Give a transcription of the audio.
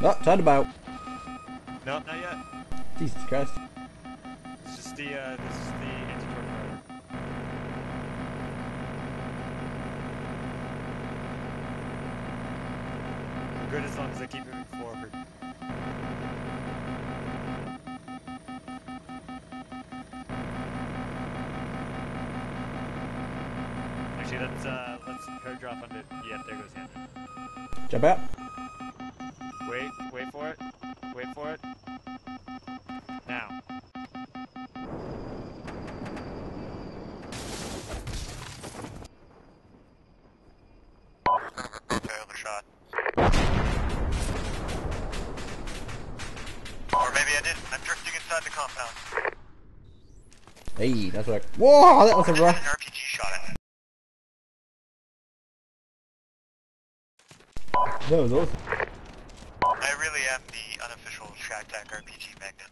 No, turn about. No, not yet. Jesus Christ. This is the uh, this is the anti-torpedo. We're good as long as I keep moving forward. Actually, let's uh, let's herd drop onto. Yeah, there goes Hannah. Jump out. Or maybe I didn't. I'm drifting inside the compound. Hey, that's right. Whoa, that was a rough. RPG shot at. That was awesome. I really am the unofficial ShackTac RPG magnet.